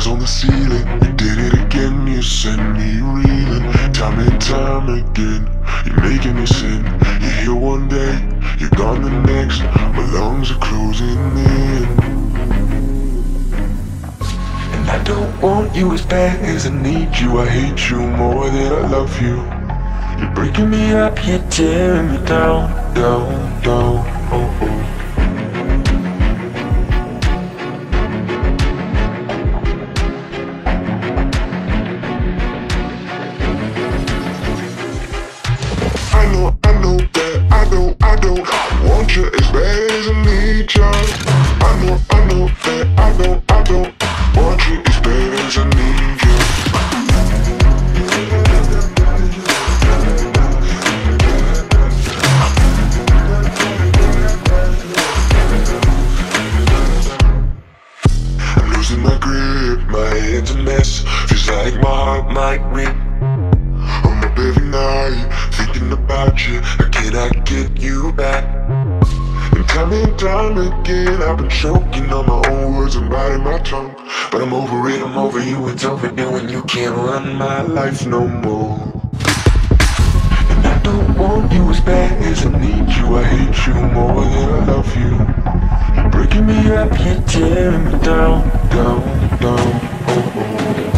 ceiling. You did it again, you send me reeling. Time and time again, you're making me sin. You're here one day, you're gone the next. My lungs are closing in. And I don't want you as bad as I need you. I hate you more than I love you. You're breaking me up, you're tearing me down, down, down. Oh, oh. Grip, my head's a mess. Feels like my heart might rip. I'm up every night thinking about you. How can I get you back. And time and time again, I've been choking on my own words and biting my tongue. But I'm over it, I'm over you. It's overdue, and you can't run my life no more. And I don't want you as bad as I need you. I hate you more than I love you. Breaking me up, you're tearing me down, down, down.